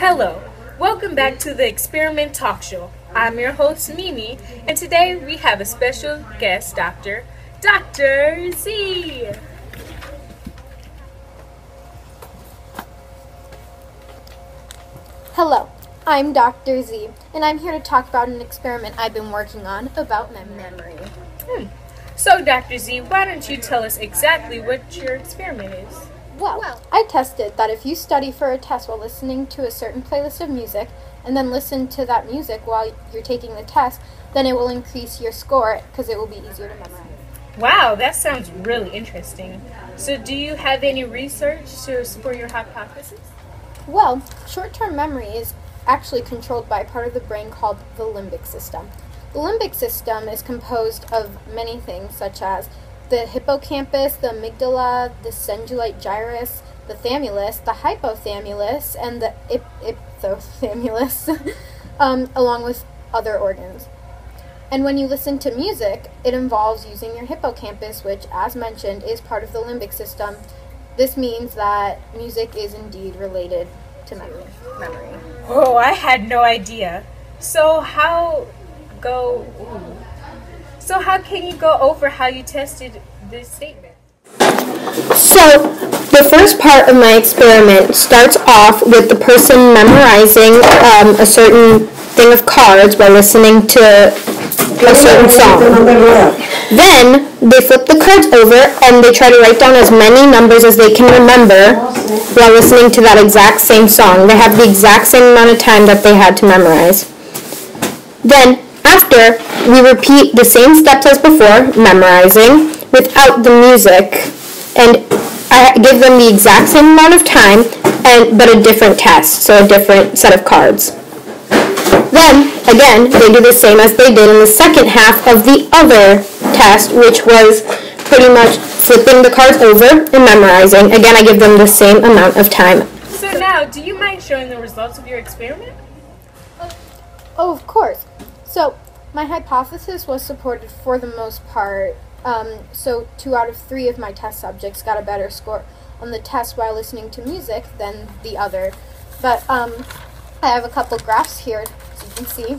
Hello, welcome back to the Experiment Talk Show. I'm your host, Mimi, and today we have a special guest doctor, Dr. Z. Hello, I'm Dr. Z, and I'm here to talk about an experiment I've been working on about mem- memory. Hmm. So, Dr. Z, why don't you tell us exactly what your experiment is? Well, I tested that if you study for a test while listening to a certain playlist of music, and then listen to that music while you're taking the test, then it will increase your score because it will be easier to memorize. Wow, that sounds really interesting. So, do you have any research to support your hypothesis? Well, short term memory is actually controlled by a part of the brain called the limbic system. The limbic system is composed of many things, such as the hippocampus, the amygdala, the cingulate gyrus, the thymulus, the hypothymulus, and the ip- um, along with other organs. And when you listen to music, it involves using your hippocampus, which, as mentioned, is part of the limbic system. This means that music is indeed related to memory. memory. Oh, I had no idea. So, how go. Ooh. So, how can you go over how you tested this statement? So, the first part of my experiment starts off with the person memorizing um, a certain thing of cards by listening to a certain song. Then they flip the cards over and they try to write down as many numbers as they can remember while listening to that exact same song. They have the exact same amount of time that they had to memorize. Then, after, we repeat the same steps as before, memorizing, without the music, and I give them the exact same amount of time, and but a different test, so a different set of cards. Then, again, they do the same as they did in the second half of the other test, which was pretty much flipping the cards over and memorizing. Again, I give them the same amount of time. So, now, do you mind showing the results of your experiment? Oh, of course. So, my hypothesis was supported for the most part. Um, so, two out of three of my test subjects got a better score on the test while listening to music than the other. But um, I have a couple graphs here, as you can see.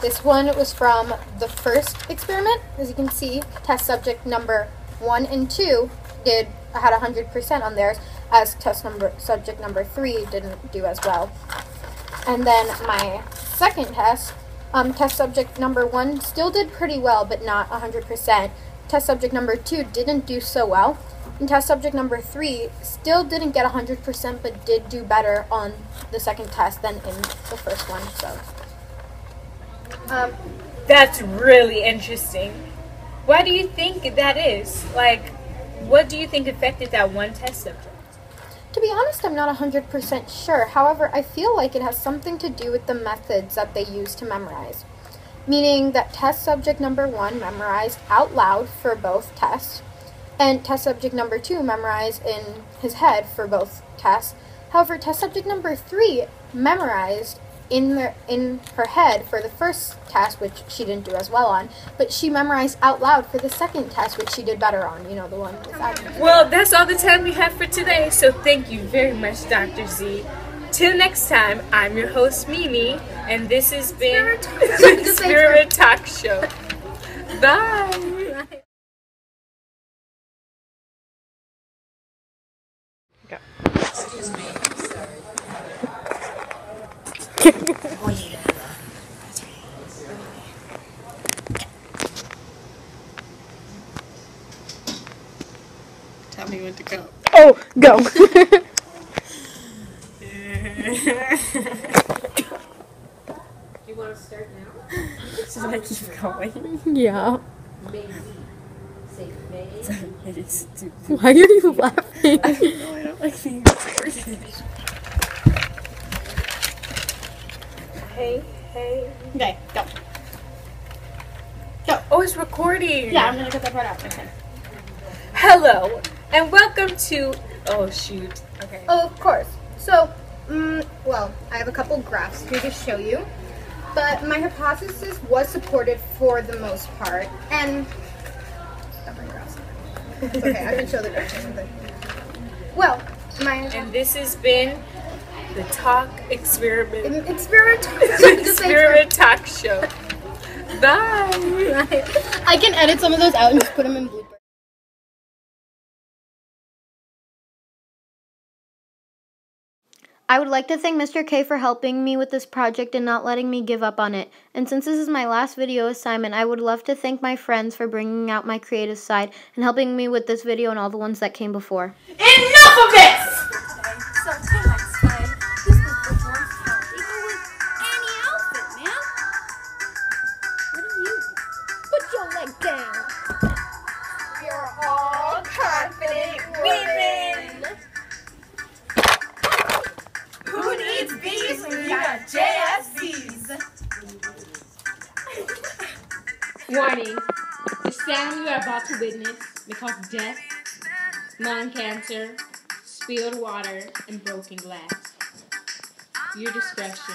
This one was from the first experiment. As you can see, test subject number one and two did had 100% on theirs, as test number subject number three didn't do as well. And then my second test, um, test subject number one still did pretty well, but not 100%. Test subject number two didn't do so well. And test subject number three still didn't get 100%, but did do better on the second test than in the first one. So, um, That's really interesting. Why do you think that is? Like, what do you think affected that one test subject? To be honest, I'm not 100% sure. However, I feel like it has something to do with the methods that they use to memorize. Meaning that test subject number one memorized out loud for both tests, and test subject number two memorized in his head for both tests. However, test subject number three memorized in the in her head for the first test, which she didn't do as well on, but she memorized out loud for the second test, which she did better on. You know, the one with Well, that's all the time we have for today, so thank you very much, Dr. Z. Till next time, I'm your host, Mimi, and this has been the Spirit Talk Show. Bye. Tell me when to go. Oh, go. You want to start now? Should I keep going? yeah. Maybe. Say may. Why are you laughing? No, I don't like being Hey, hey. Okay, go. Go. Oh, it's recording. Yeah, I'm gonna cut that part out. Okay. Hello, and welcome to. Oh, shoot. Okay. Oh, of course. So, mm, well, I have a couple graphs here to show you, but my hypothesis was supported for the most part, and stubborn graphs. It's okay, I can show the graphs. or. Well, my And this has been the the Talk Experiment Experiment. Experiment Talk Show. Bye. I can edit some of those out and just put them in bloopers. I would like to thank Mr. K for helping me with this project and not letting me give up on it. And since this is my last video assignment, I would love to thank my friends for bringing out my creative side and helping me with this video and all the ones that came before. Enough of this! Confident women. Who needs bees when you got JSCs? Warning. The sound you are about to witness may cause death, lung cancer, spilled water, and broken glass. Your discretion